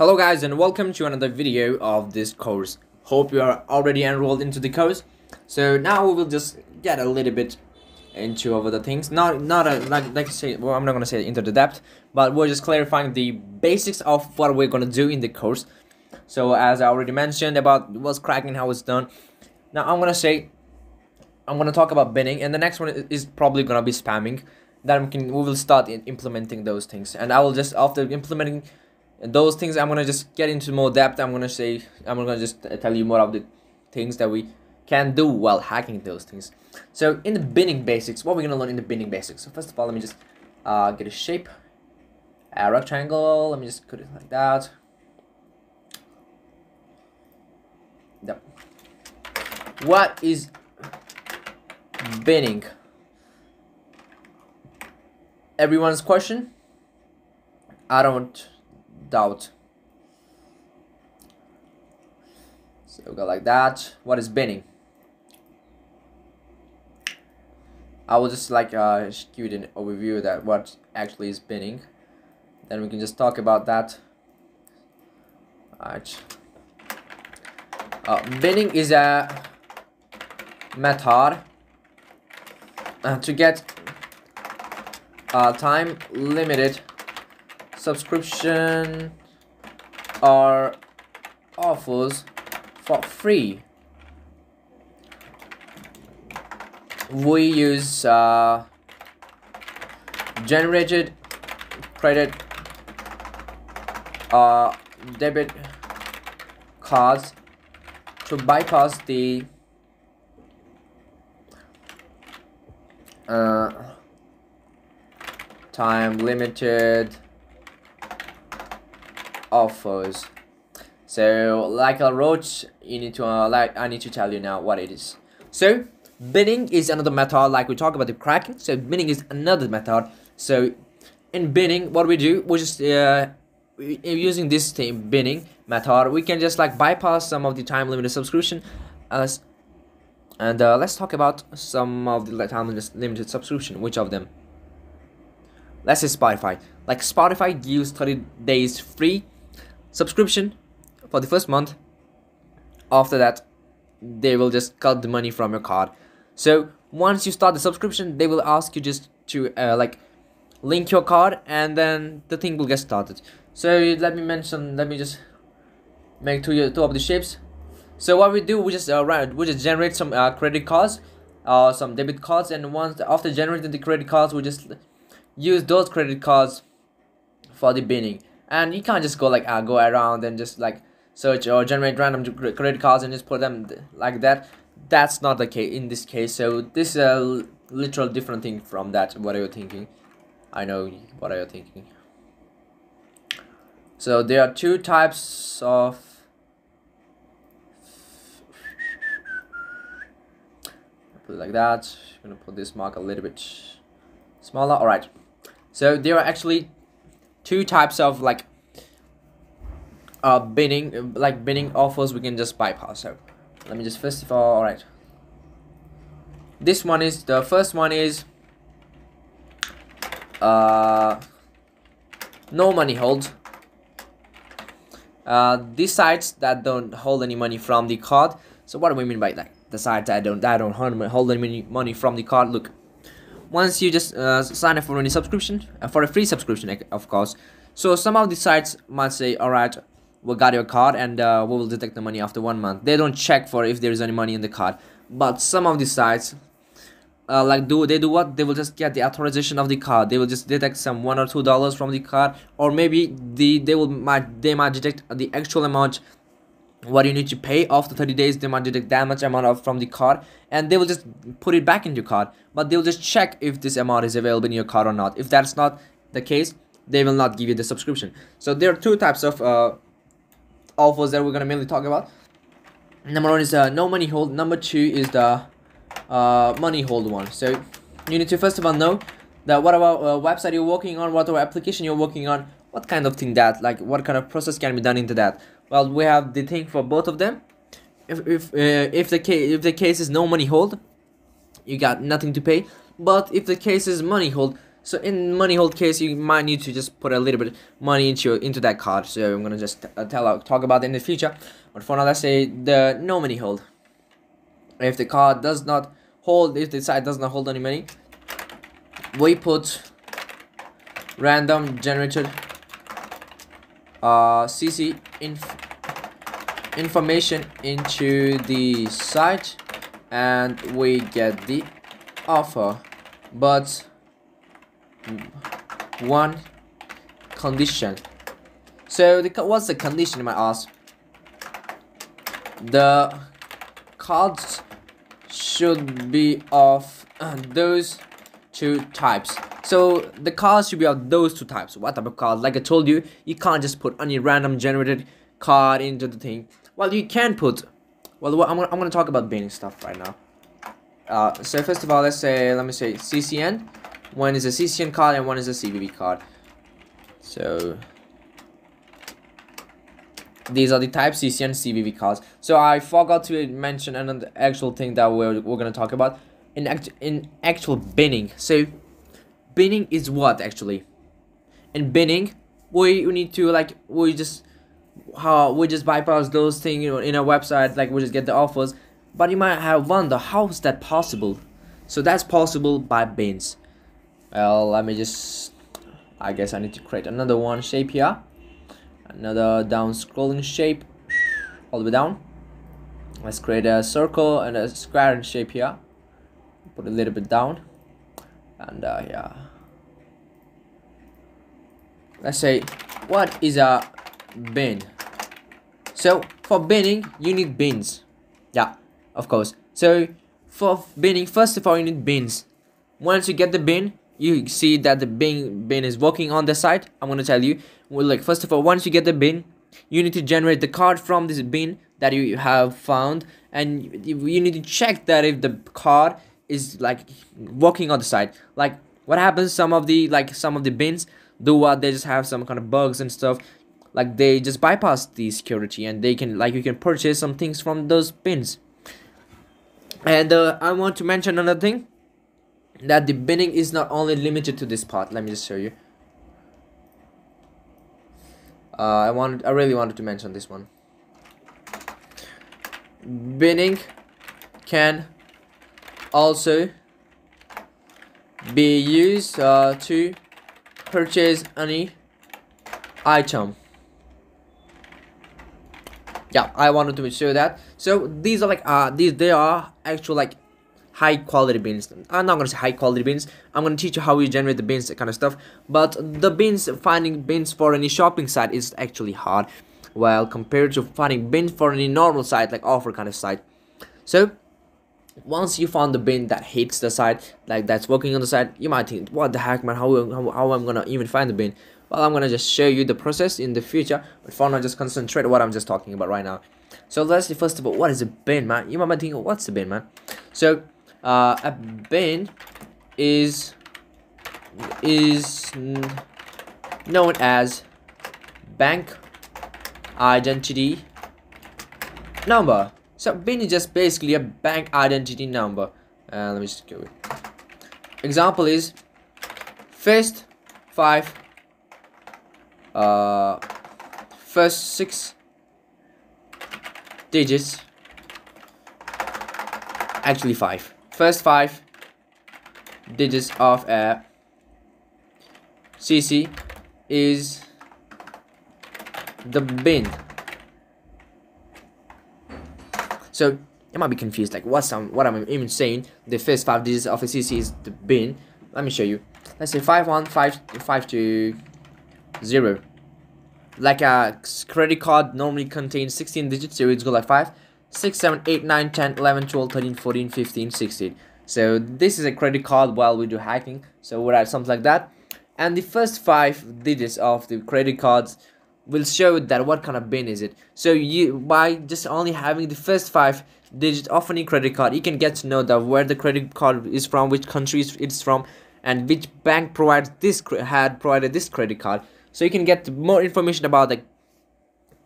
Hello guys and welcome to another video of this course. Hope you are already enrolled into the course. So now we will just get a little bit into over the things. Not not a, like like I say well I'm not gonna say into the depth, but we're just clarifying the basics of what we're gonna do in the course. So as I already mentioned about what's cracking, how it's done. Now I'm gonna say I'm gonna talk about binning and the next one is probably gonna be spamming. Then we can we will start implementing those things and I will just after implementing those things i'm gonna just get into more depth. I'm gonna say i'm gonna just tell you more of the things that we can do while hacking those things. So in the binning basics what we're gonna learn in the binning basics. So first of all let me just uh, get a shape. A rectangle. Let me just put it like that. Yep. What is binning? Everyone's question? I don't doubt. So we go like that. What is binning? I will just like uh, give an overview that what actually is binning. Then we can just talk about that. Alright. Uh, binning is a method uh, to get uh, time limited subscription or offers for free. We use uh, generated credit uh, debit cards to bypass the uh, time limited offers. So like I wrote you need to uh, like I need to tell you now what it is. So binning is another method like we talk about the cracking. So binning is another method. So in binning what we do we just uh, using this thing binning method we can just like bypass some of the time limited subscription as and uh, let's talk about some of the time limited subscription which of them? Let's say spotify. Like spotify gives 30 days free subscription for the first month. After that they will just cut the money from your card. So once you start the subscription they will ask you just to uh, like link your card and then the thing will get started. So let me mention let me just make two, two of the shapes. So what we do we just uh, we just generate some uh, credit cards uh, some debit cards and once after generating the credit cards we just use those credit cards for the binning and you can't just go like uh, go around and just like search or generate random credit cards and just put them like that. That's not the case in this case. So this is a literal different thing from that what are you thinking. I know what are you thinking. So there are two types of put it like that. I'm gonna put this mark a little bit smaller. All right so there are actually two types of like uh bidding like bidding offers we can just bypass. So let me just first of all all right this one is the first one is uh no money hold uh these sites that don't hold any money from the card so what do we mean by that? The sites that don't that don't hold any money from the card look once you just uh, sign up for any subscription uh, for a free subscription of course. So some of the sites might say all right we got your card and uh, we will detect the money after one month. They don't check for if there is any money in the card. But some of the sites uh, like do they do what? They will just get the authorization of the card. They will just detect some one or two dollars from the card. Or maybe the they will might they might detect the actual amount what you need to pay. After 30 days they might deduct that much amount of from the card and they will just put it back in your card. But they'll just check if this amount is available in your card or not. If that's not the case they will not give you the subscription. So there are two types of uh, offers that we're going to mainly talk about. Number one is uh, no money hold. Number two is the uh, money hold one. So you need to first of all know that what about uh, website you're working on what application you're working on what kind of thing that like what kind of process can be done into that? Well we have the thing for both of them. If if uh, if the case if the case is no money hold you got nothing to pay. But if the case is money hold so in money hold case you might need to just put a little bit money into into that card. So i'm gonna just uh, tell talk about it in the future. But for now let's say the no money hold. If the card does not hold if the side does not hold any money we put random generated uh cc inf information into the site and we get the offer. But one condition. So the what's the condition you might ask? The cards should be of uh, those two types so the cards should be of those two types. What type of cards like i told you you can't just put any random generated card into the thing. Well you can put well I'm, I'm gonna talk about binning stuff right now. Uh, so first of all let's say let me say ccn one is a ccn card and one is a cvv card. So these are the type CC and CVV cards. So I forgot to mention another actual thing that we're, we're gonna talk about. In act in actual binning. So binning is what actually? In binning, we, we need to like we just how we just bypass those things you know, in a website like we just get the offers. But you might have wonder how is that possible? So that's possible by bins. Well, let me just. I guess I need to create another one shape here another down scrolling shape all the way down let's create a circle and a square shape here put a little bit down and uh, yeah. Let's say what is a bin? So for binning you need bins. Yeah of course. So for binning first of all you need bins. Once you get the bin you see that the bin bin is working on the site. I'm to tell you. Well like first of all once you get the bin you need to generate the card from this bin that you have found. And you need to check that if the card is like walking on the side. Like what happens some of the like some of the bins? Do what? They just have some kind of bugs and stuff. Like they just bypass the security and they can like you can purchase some things from those bins. And uh, i want to mention another thing. That the binning is not only limited to this part. Let me just show you. Uh, I wanted I really wanted to mention this one. Binning can also be used uh, to purchase any item. Yeah I wanted to show that. So these are like uh these they are actual like high quality bins i'm not gonna say high quality bins i'm gonna teach you how you generate the bins that kind of stuff. But the bins finding bins for any shopping site is actually hard. While compared to finding bins for any normal site like offer kind of site. So once you found the bin that hits the site like that's working on the site you might think what the heck man? How, how, how i'm gonna even find the bin? Well i'm gonna just show you the process in the future but for now just concentrate what i'm just talking about right now. So let's see first of all what is a bin man? You might be thinking what's a bin man? So uh, a bin is is known as bank identity number so bin is just basically a bank identity number. Uh, let me just give go example is first five uh first six digits actually five. First five digits of a CC is the bin. So you might be confused, like what's what I'm even saying. The first five digits of a CC is the bin. Let me show you. Let's say five one five five two zero. Like a credit card normally contains 16 digits, so it's go like 5. 6, 7, 8, 9, 10, 11, 12, 13, 14, 15, 16. So this is a credit card while we do hacking. So we'll add something like that. And the first five digits of the credit cards will show that what kind of bin is it. So you by just only having the first five digits of any credit card, you can get to know that where the credit card is from, which country it's from, and which bank provides this had provided this credit card. So you can get more information about the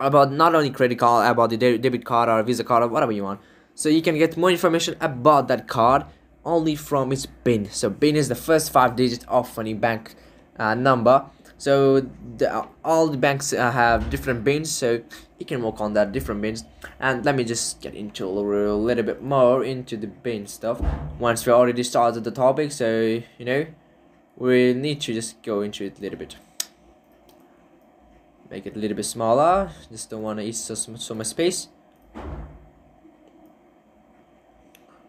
about not only credit card, about the debit card or visa card or whatever you want. So you can get more information about that card only from its bin. So bin is the first five digits of any bank uh, number. So the, all the banks uh, have different bins. So you can work on that different bins. And let me just get into a little, bit more into the bin stuff. Once we already started the topic, so you know, we need to just go into it a little bit. Make it a little bit smaller. Just don't want to eat so, so much space.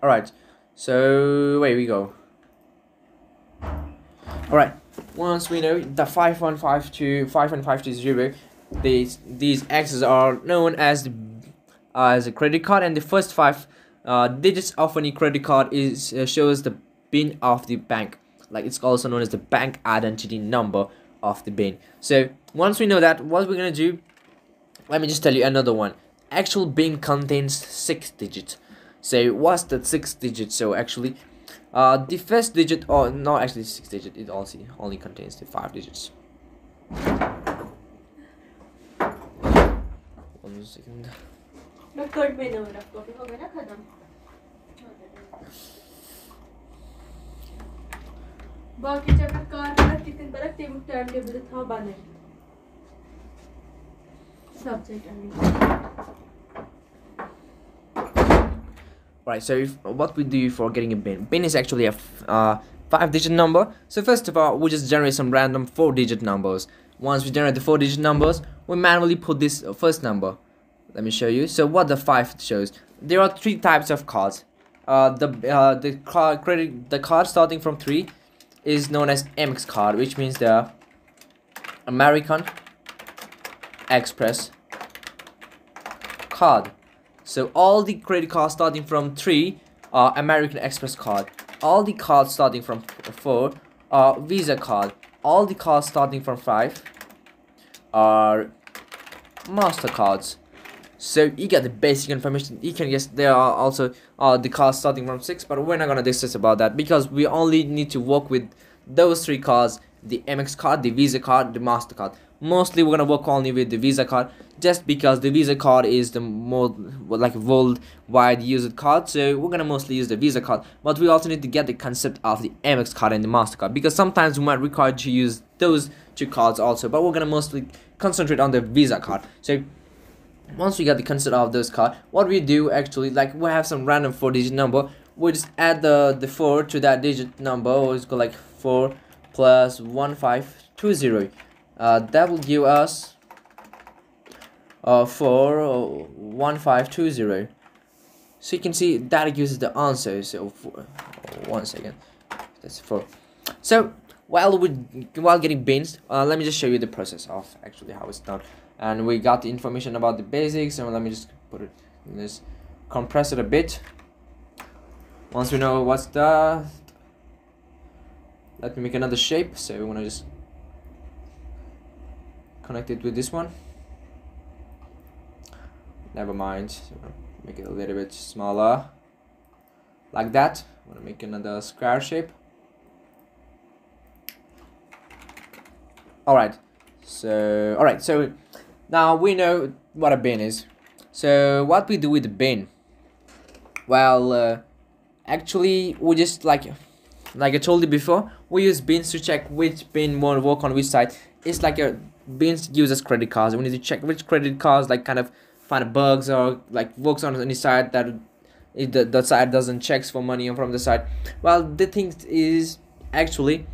Alright, so away we go. Alright, once we know the 5152 5150 these these x's are known as the, uh, as a credit card. And the first five uh, digits of any credit card is uh, shows the bin of the bank. Like it's also known as the bank identity number of the bin so once we know that what we're gonna do let me just tell you another one. Actual bin contains six digits. So what's the six digits? so actually uh the first digit or not actually six digit it also only contains the five digits one second बाकी चक्कर car में कितने बरक table time table था बने subject Right, so if, what we do for getting a bin? Bin is actually a uh, five digit number. So first of all, we just generate some random four digit numbers. Once we generate the four digit numbers, we manually put this first number. Let me show you. So what the five shows, there are three types of cards. Uh, the uh, the card credit the card starting from three is known as Amex card, which means the American Express card. So all the credit cards starting from 3 are American Express card. All the cards starting from 4 are Visa card. All the cards starting from 5 are MasterCards. So you get the basic information. You can guess there are also uh, the cards starting from 6 but we're not gonna discuss about that because we only need to work with those three cards the Amex card, the Visa card, the MasterCard. Mostly we're gonna work only with the Visa card just because the Visa card is the more like worldwide used card. So we're gonna mostly use the Visa card, but we also need to get the concept of the Amex card and the MasterCard because sometimes we might require to use those two cards also, but we're gonna mostly concentrate on the Visa card. So once we get the concept of those card, what we do actually like we have some random four digit number. We just add the the four to that digit number. Or it's go like four plus 1520 uh, that will give us uh, 4 uh, 1520 so you can see that gives the answer. So for, one second. That's 4 so while we while getting bins uh, let me just show you the process of actually how it's done. And we got the information about the basics and let me just put it in this compress it a bit. Once we know what's the let me make another shape. So we're gonna just connect it with this one never mind. Make it a little bit smaller. Like that. I'm gonna make another square shape? Alright so alright so now we know what a bin is. So what we do with the bin? Well uh, actually we just like like I told you before, we use bins to check which bin won't work on which side. It's like a bins uses credit cards. We need to check which credit cards like kind of find bugs or like works on any side that the, the side doesn't checks for money from the side. Well, the thing is actually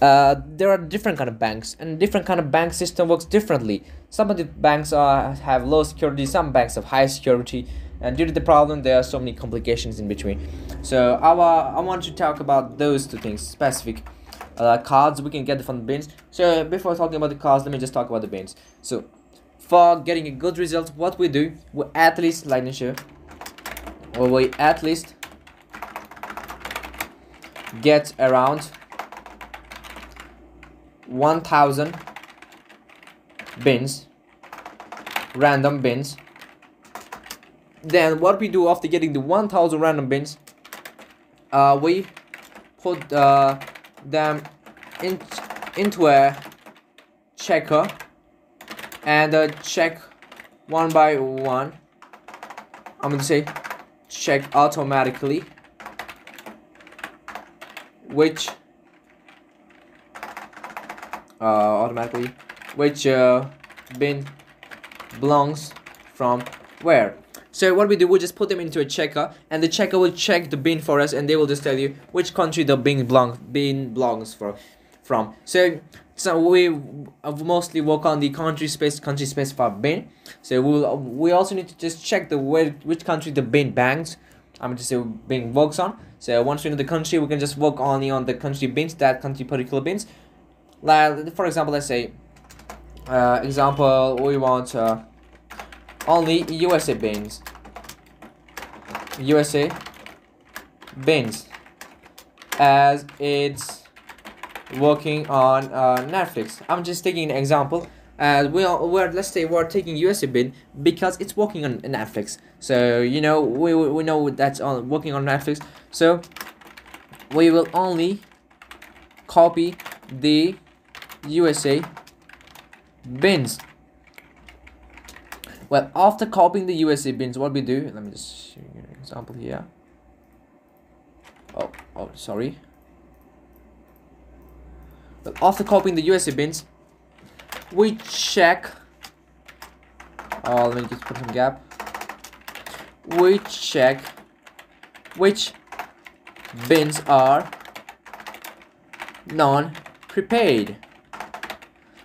uh, there are different kind of banks and different kind of bank system works differently. Some of the banks are have low security, some banks have high security and due to the problem there are so many complications in between so our i want to talk about those two things specific uh, cards we can get from the bins so before talking about the cards let me just talk about the bins so for getting a good result what we do we at least like me show or we at least get around 1000 bins random bins. Then what we do after getting the 1000 random bins uh, we put uh, them in, into a checker and uh, check one by one. I'm gonna say check automatically. Which uh, automatically which uh, bin belongs from where? So what we do we just put them into a checker and the checker will check the bin for us and they will just tell you which country the bin belong bin belongs for from. So so we uh, mostly work on the country space country specified bin so we will we also need to just check the where which country the bin banks i'm just say bin works on. So once we know the country we can just work only on the country bins that country particular bins like for example let's say uh, example we want uh, only USA bins USA bins as it's working on uh, Netflix I'm just taking an example as we are we're let's say we're taking USA bin because it's working on Netflix so you know we, we know that's on working on Netflix so we will only copy the USA bins. Well, after copying the USA bins, what we do, let me just show you an example here. Oh, oh, sorry. After copying the USA bins, we check. Oh, let me just put some gap. We check which bins are non-prepaid.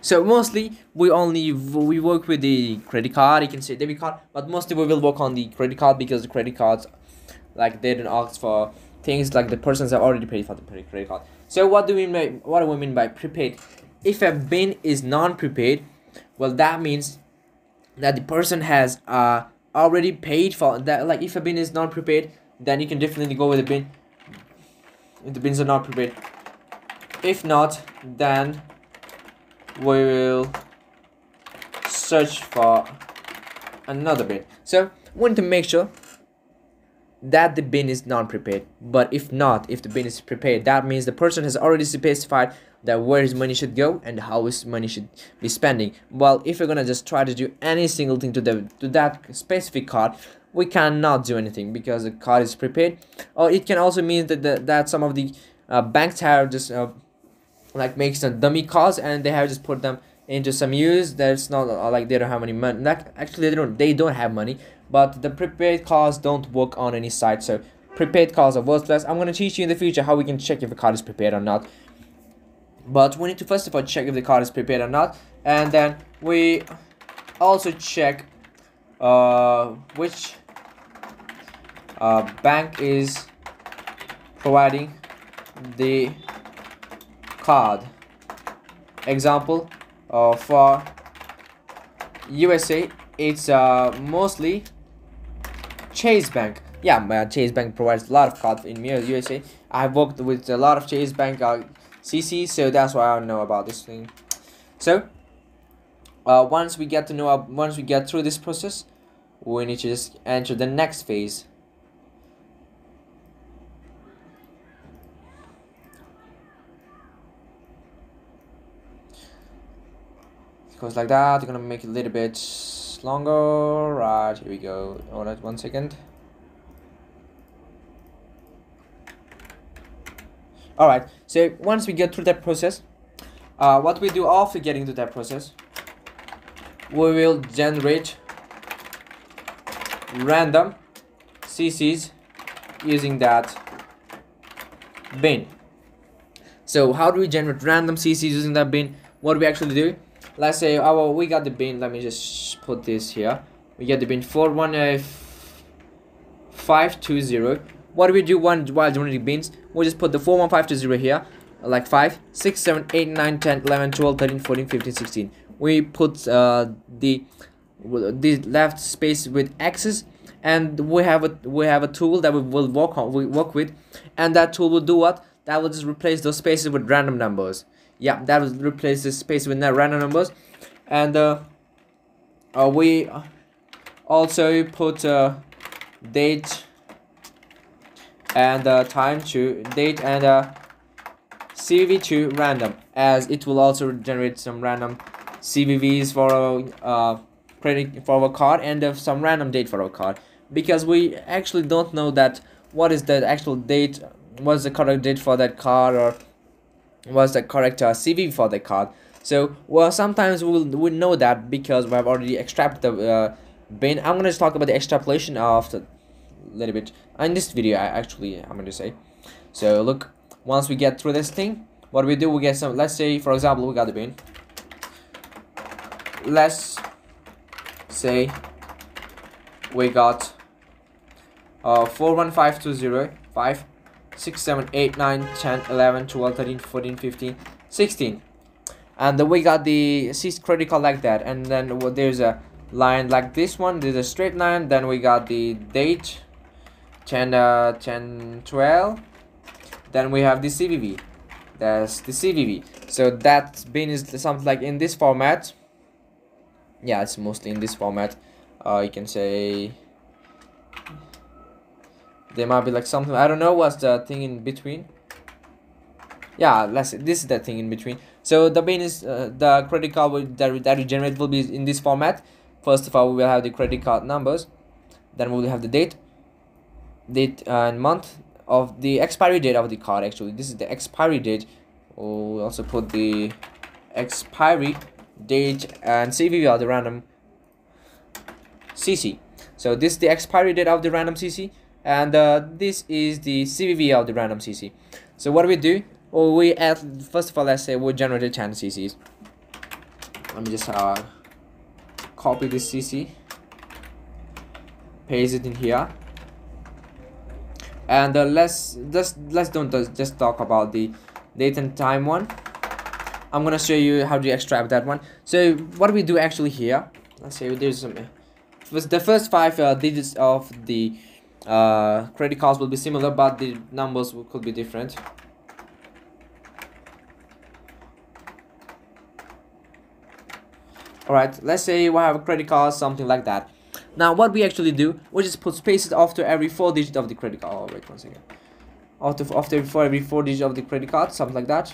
So mostly we only we work with the credit card. You can say debit card, but mostly we will work on the credit card because the credit cards, like they don't ask for things like the persons have already paid for the credit card. So what do we mean? What do we mean by prepaid? If a bin is non-prepaid, well that means that the person has uh already paid for that. Like if a bin is non-prepaid, then you can definitely go with the bin. If the bins are not prepaid. If not, then we will search for another bin so need to make sure that the bin is non-prepaid but if not if the bin is prepared that means the person has already specified that where his money should go and how his money should be spending. Well if you're gonna just try to do any single thing to the to that specific card we cannot do anything because the card is prepaid or it can also mean that the, that some of the uh, banks have just uh, like make some dummy cards and they have just put them into some use that's not uh, like they don't have any money like actually they don't they don't have money but the prepaid cards don't work on any site. So prepaid cards are worthless. I'm going to teach you in the future how we can check if a card is prepaid or not. But we need to first of all check if the card is prepaid or not. And then we also check uh, which uh, bank is providing the card. Example uh, for USA it's uh, mostly Chase Bank. Yeah uh, Chase Bank provides a lot of cards in USA I've worked with a lot of Chase Bank uh, CC so that's why I know about this thing. So uh, once we get to know uh, once we get through this process we need to just enter the next phase goes like that you're gonna make it a little bit longer. Right here we go. All right one second. All right so once we get through that process uh, what we do after getting to that process we will generate random CCs using that bin. So how do we generate random CCs using that bin? What do we actually do let's say our we got the bin. Let me just put this here. We get the bin. 41520 what do we do one while generating bins? We'll just put the 41520 here. Like 5 6 7 8 9 10 11 12 13 14 15 16 we put uh, the the left space with x's and we have a we have a tool that we will work on we work with. And that tool will do what? That will just replace those spaces with random numbers yeah that will replace the space with random numbers. And uh, uh, we also put uh, date and uh, time to date and uh, CVV to random as it will also generate some random CVVs for our uh, credit for our card and uh, some random date for our card. Because we actually don't know that what is the actual date what's the correct date for that card or what's the correct uh, CV for the card. So well sometimes we'll, we know that because we have already extracted the uh, bin. I'm gonna talk about the extrapolation of the little bit. In this video I actually I'm going to say. So look once we get through this thing what we do we get some let's say for example we got the bin. Let's say we got uh 41520 5 6 7 8 9 10 11 12 13 14 15 16 and then we got the C critical like that. And then well, there's a line like this one. There's a straight line. Then we got the date 10 uh 10 12 then we have the cvv that's the cvv so that bin is something like in this format. Yeah it's mostly in this format. Uh you can say there might be like something i don't know what's the thing in between. Yeah let's say this is the thing in between. So the bin is uh, the credit card that, that we generate will be in this format. First of all we will have the credit card numbers. Then we will have the date date and month of the expiry date of the card actually. This is the expiry date. We'll also put the expiry date and CVV of the random CC so this is the expiry date of the random CC and uh, this is the CVV of the random CC so what do we do? Well we add first of all let's say we generate 10 CCs let me just uh, copy this CC paste it in here. And uh, let's just let's don't just talk about the date and time one. I'm gonna show you how to extract that one. So what do we do actually here let's say there's some the first five uh, digits of the uh, credit cards will be similar but the numbers could be different all right let's say we have a credit card something like that now what we actually do, we just put spaces after every four digit of the credit card. Oh wait one second. After after every four digit of the credit card, something like that.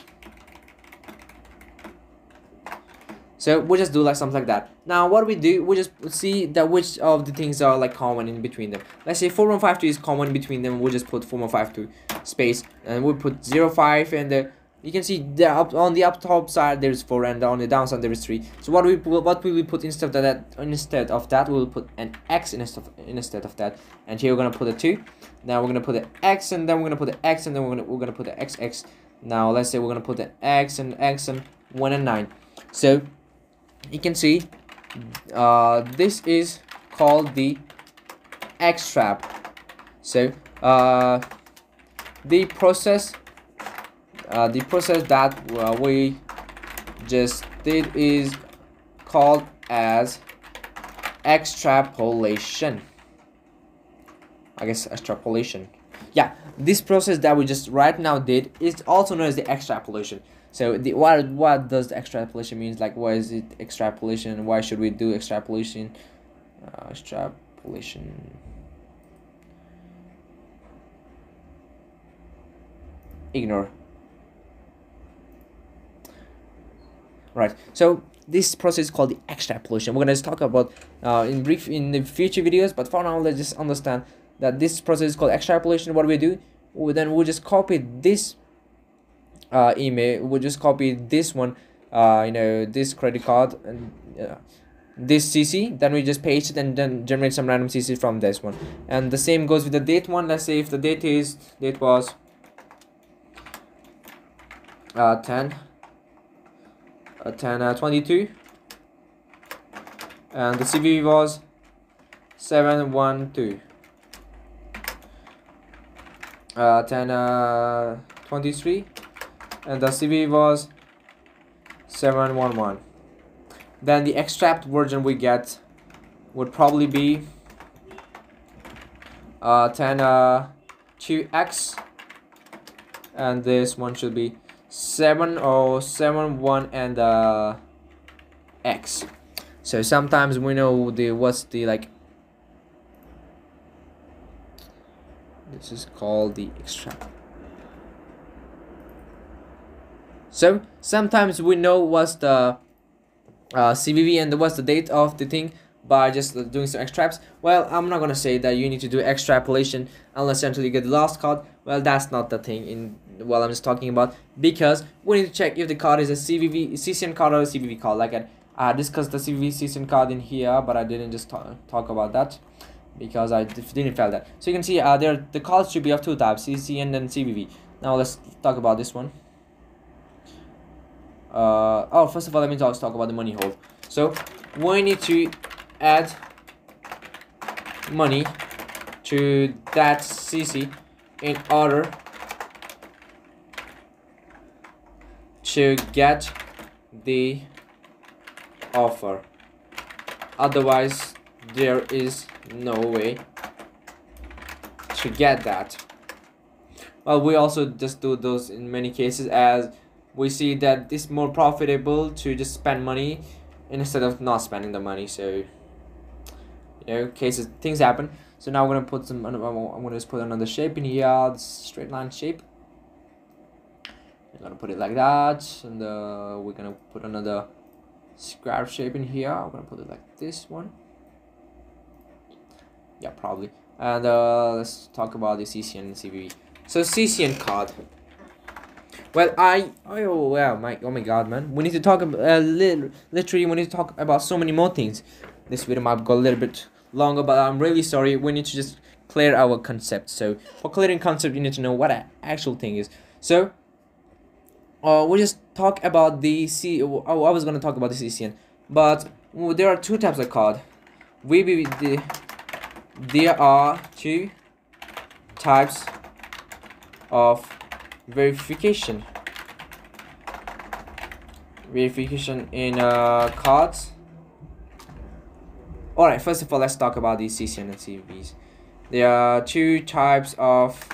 So we just do like something like that. Now what we do, we just see that which of the things are like common in between them. Let's say 4152 is common between them, we'll just put 4152 space and we put 05 and the you can see the up on the up top side there's four and on the downside there is three. So what we what will we put instead of that instead of that we'll put an x instead of instead of that. And here we're gonna put a two. Now we're gonna put an x and then we're gonna put an x and then we're gonna we're gonna put an xx now let's say we're gonna put an x and x and one and nine. So you can see uh this is called the x trap. So uh the process uh, the process that uh, we just did is called as extrapolation. I guess extrapolation. Yeah this process that we just right now did is also known as the extrapolation so the what what does the extrapolation means? Like what is it extrapolation? Why should we do extrapolation? Uh, extrapolation. Ignore. Right. So this process is called the extrapolation. We're going to talk about uh, in brief in the future videos but for now let's just understand that this process is called extrapolation. What we do? We then we'll just copy this uh, email we'll just copy this one uh, you know this credit card and uh, this CC then we just paste it and then generate some random CC from this one. And the same goes with the date one. Let's say if the date is date was uh, 10 uh, 10 uh, 22 and the CV was 712 uh, 10 uh, 23 and the CV was 711 then the extract version we get would probably be uh, 10 uh, 2x and this one should be seven or seven one and uh x. So sometimes we know the what's the like this is called the extract so sometimes we know what's the uh, CVV and what's the date of the thing by just doing some extrapts well i'm not gonna say that you need to do extrapolation unless until you get the last card. Well that's not the thing in what i'm just talking about because we need to check if the card is a cvv ccn card or a cvv card. Like i discussed the cvv ccn card in here but i didn't just talk, about that because i didn't feel that. So you can see uh there the cards should be of two types ccn and then cvv now let's talk about this one uh oh first of all let me talk, talk about the money hold. So we need to add money to that CC in order to get the offer. Otherwise there is no way to get that. Well we also just do those in many cases as we see that it's more profitable to just spend money instead of not spending the money so you know cases things happen. So now i'm gonna put some i'm gonna just put another shape in here this straight line shape. I'm gonna put it like that and uh, we're gonna put another square shape in here. I'm gonna put it like this one. Yeah probably. And uh, let's talk about the ccn cvv so ccn card well i oh well my oh my god man we need to talk about uh, li- literally we need to talk about so many more things this video might go a little bit longer but i'm really sorry we need to just clear our concept so for clearing concept you need to know what an actual thing is so uh, we just talk about the C. Oh, I was gonna talk about the CCN, but well, there are two types of card. We be the there are two types of verification. Verification in uh cards. Alright, first of all, let's talk about these CCN and CVBs. There are two types of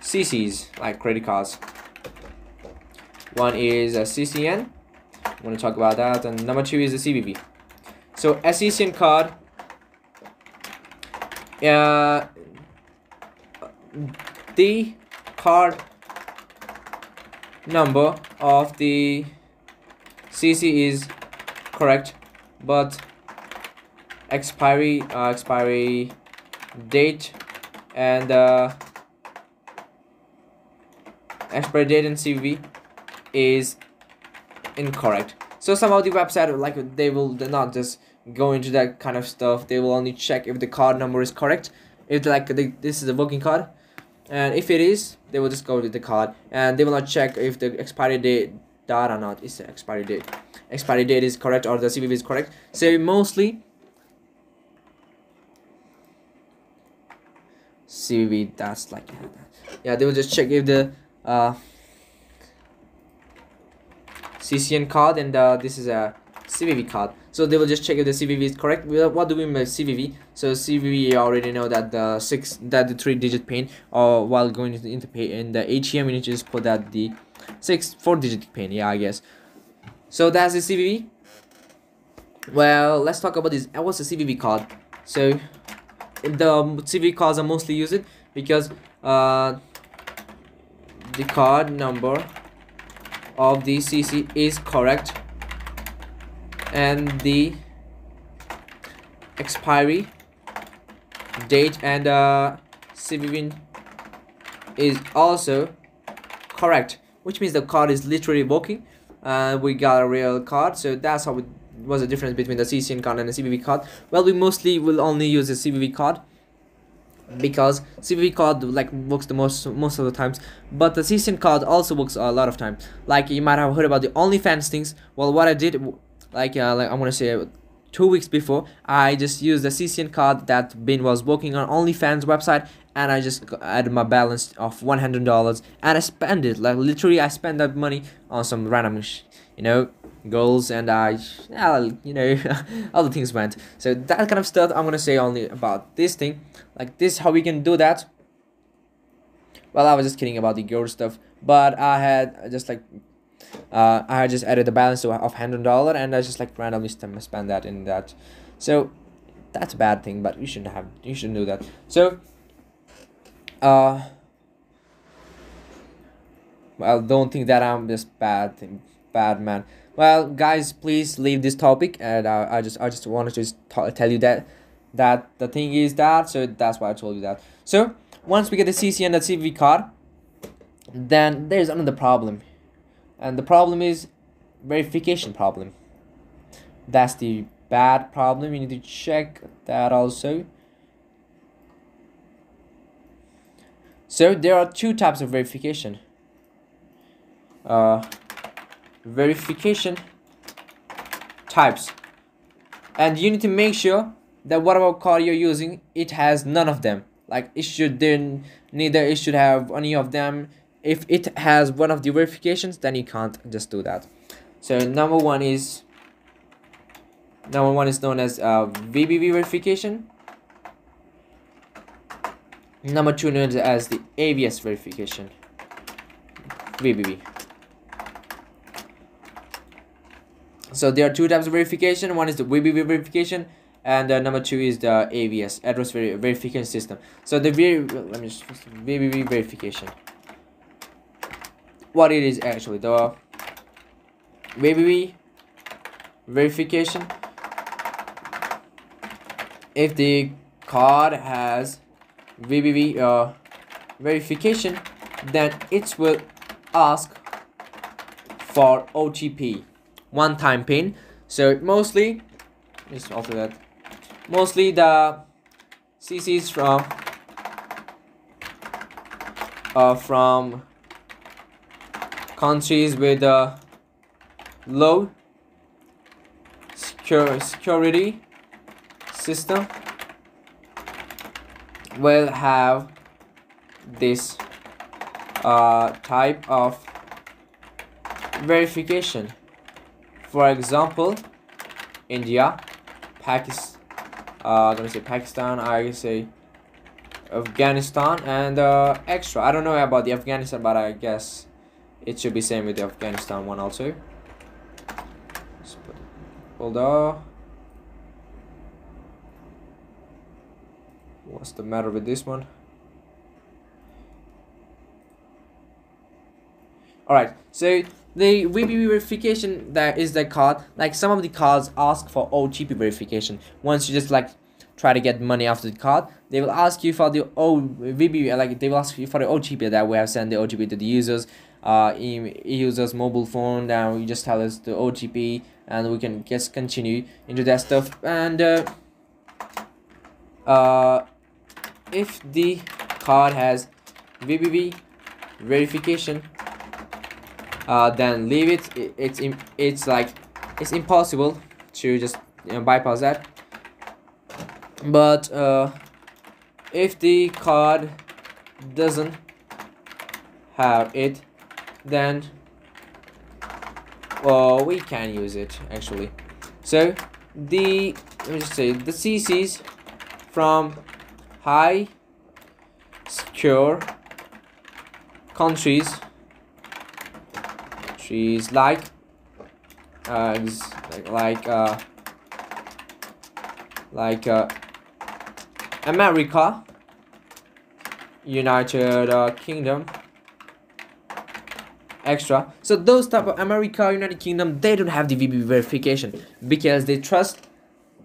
CCs, like credit cards. One is a CCN. I'm going to talk about that. And number two is a CVV. So a CCN card. Uh, the card number of the CC is correct, but expiry uh, expiry date and uh, expiry date and CVV is incorrect. So some of the website like they will not just go into that kind of stuff. They will only check if the card number is correct. If like the, this is a working card, and if it is, they will just go with the card, and they will not check if the expiry date that or not is the expiry date. Expiry date is correct or the CVV is correct. So mostly CVV that's like yeah they will just check if the uh CCN card and uh, this is a CVV card. So they will just check if the CVV is correct. What do we mean by CVV? So CVV, you already know that the six, that the three-digit pin, or while going into, pay in the ATM, you just put that the six, four-digit pin. Yeah, I guess. So that's the CVV. Well, let's talk about this. What's the CVV card? So the CVV cards are mostly used because uh, the card number of the CC is correct and the expiry date and uh, CVV is also correct which means the card is literally working. Uh, we got a real card so that's how it was the difference between the CCN card and the CVV card. Well we mostly will only use the CVV card because CVV card like works the most most of the times but the CCN card also works a lot of time. Like you might have heard about the OnlyFans things. Well what I did like uh, like I'm gonna say two weeks before I just used the CCN card that Bin was working on OnlyFans website and I just added my balance of $100 and I spent it like literally I spent that money on some random you know goals and I you know other things went. So that kind of stuff I'm gonna say only about this thing. Like this how we can do that? Well I was just kidding about the girl stuff but I had just like uh, I just added the balance of hundred dollar and I just like randomly spend that in that. So that's a bad thing but you shouldn't have you shouldn't do that. So uh well don't think that I'm just bad thing bad man. Well guys please leave this topic and uh, i just i just wanted to just tell you that that the thing is that so that's why i told you that. So once we get the cc and the cv card then there's another problem and the problem is verification problem. That's the bad problem. You need to check that also. So there are two types of verification. Uh, verification types. And you need to make sure that whatever card you're using it has none of them. Like it should then neither it should have any of them if it has one of the verifications then you can't just do that. So number one is number one is known as uh, VBV verification. Number two known as the AVS verification. VBV so there are two types of verification. One is the VBV verification and uh, number two is the AVS address ver verification system. So the ver let me just VBV verification what it is actually. The VBV verification. If the card has VBV uh, verification then it will ask for OTP one time pin. So mostly just alter that. Mostly the CCs from uh, from countries with a low secure security system will have this uh, type of verification. For example India Pakistan uh, let say Pakistan I say Afghanistan and uh, extra. I don't know about the Afghanistan but I guess it should be same with the Afghanistan one also. On. What's the matter with this one? Alright, so the VBV verification that is the card, like some of the cards ask for OTP verification. Once you just like try to get money after the card, they will ask you for the O VBV, like they will ask you for the OTP that we have sent the OTP to the users, uh, e users mobile phone. Now you just tell us the OTP, and we can just continue into that stuff. And uh, uh, if the card has VBV verification uh, then leave it. it it's it's like it's impossible to just you know, bypass that but uh, if the card doesn't have it then well we can use it actually. So the let me just say the CCs from high secure countries she's like uh like like uh like uh America United uh, Kingdom extra. So those type of America United Kingdom they don't have the VB verification because they trust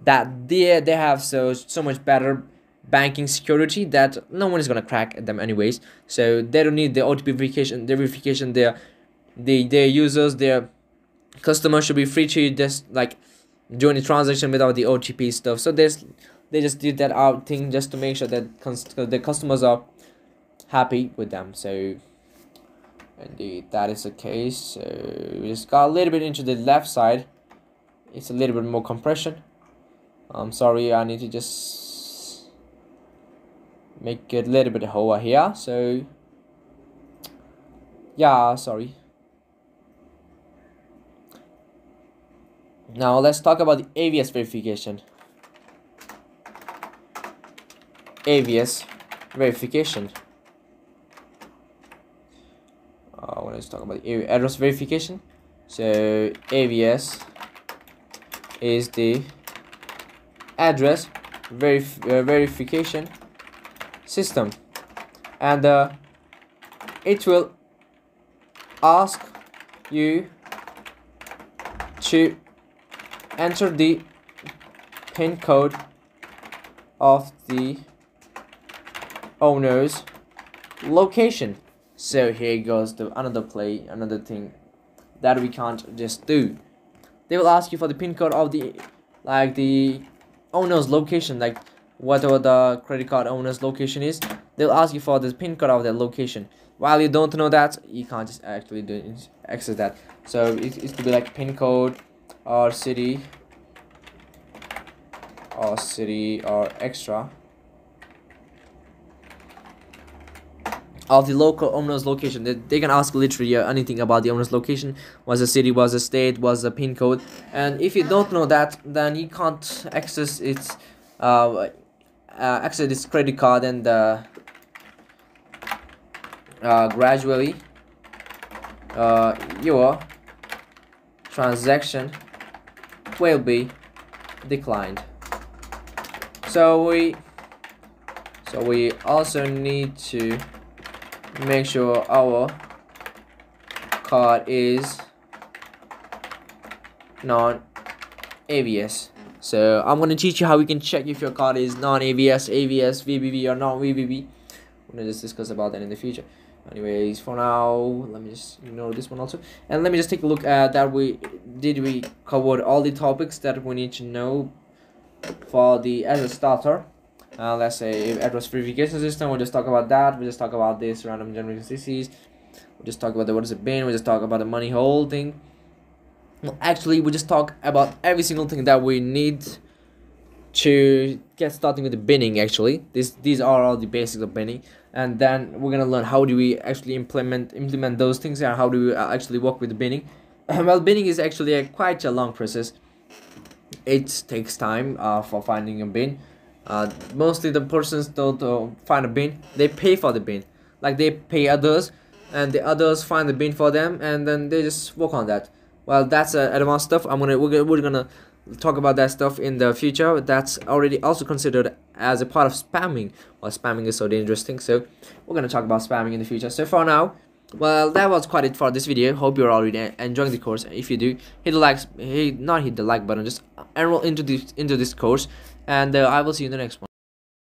that they they have so so much better banking security that no one is gonna crack them anyways. So they don't need the OTP verification the verification there the their users their customers should be free to just like doing the transaction without the OTP stuff. So there's they just did that out thing just to make sure that the customers are happy with them. So indeed that is the case. So we just got a little bit into the left side. It's a little bit more compression. I'm sorry I need to just make it a little bit over here. So yeah sorry. Now let's talk about the AVS verification. AVS verification. Uh, let's talk about? Address verification. So AVS is the address verif uh, verification system, and uh, it will ask you to enter the pin code of the owner's location so here goes the another play another thing that we can't just do. They will ask you for the pin code of the like the owner's location like whatever the credit card owner's location is. They'll ask you for the pin code of their location. While you don't know that you can't just actually do access that. So it, it's to be like pin code or city or city or extra of the local owner's location. They, they can ask literally uh, anything about the owner's location. Was a city was a state was a pin code. And if you don't know that then you can't access its uh, uh access this credit card and uh, uh gradually uh your transaction will be declined. So we so we also need to make sure our card is non-AVS so I'm gonna teach you how we can check if your card is non-AVS, AVS, VBV or non-VBV we're gonna just discuss about that in the future. Anyways for now let me just ignore this one also. And let me just take a look at that we did we covered all the topics that we need to know for the as a starter uh, let's say address verification system we'll just talk about that. We'll just talk about this random generating CCs we'll just talk about the what is it bin we'll just talk about the money holding. Well, actually we just talk about every single thing that we need to get starting with the binning actually. This these are all the basics of binning. And then we're gonna learn how do we actually implement implement those things and how do we uh, actually work with the binning. Well binning is actually a quite a long process. It takes time uh, for finding a bin uh, mostly the persons don't uh, find a bin. They pay for the bin. Like they pay others and the others find the bin for them and then they just work on that. Well that's uh, advanced stuff. I'm gonna we're, we're gonna talk about that stuff in the future. That's already also considered as a part of spamming. Well spamming is so dangerous thing so we're gonna talk about spamming in the future. So for now well that was quite it for this video. Hope you're already enjoying the course. If you do hit the likes hit not hit the like button just enroll into this into this course and uh, i will see you in the next one